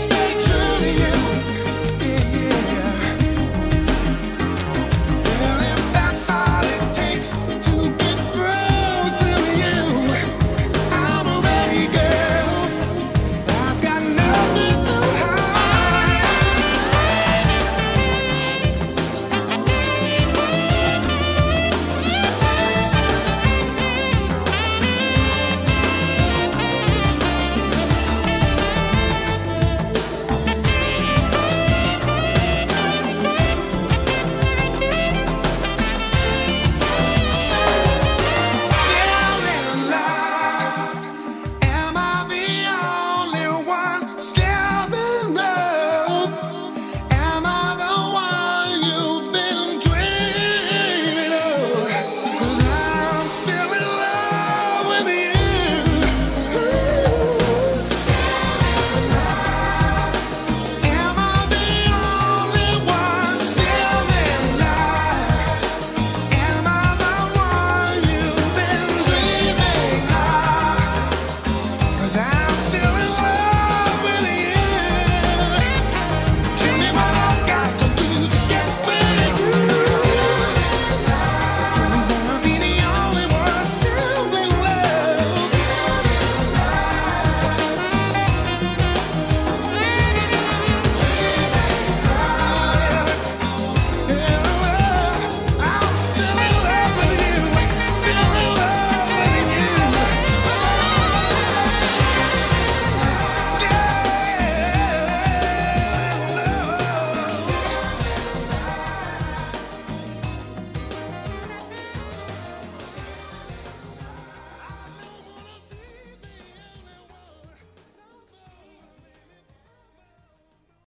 stay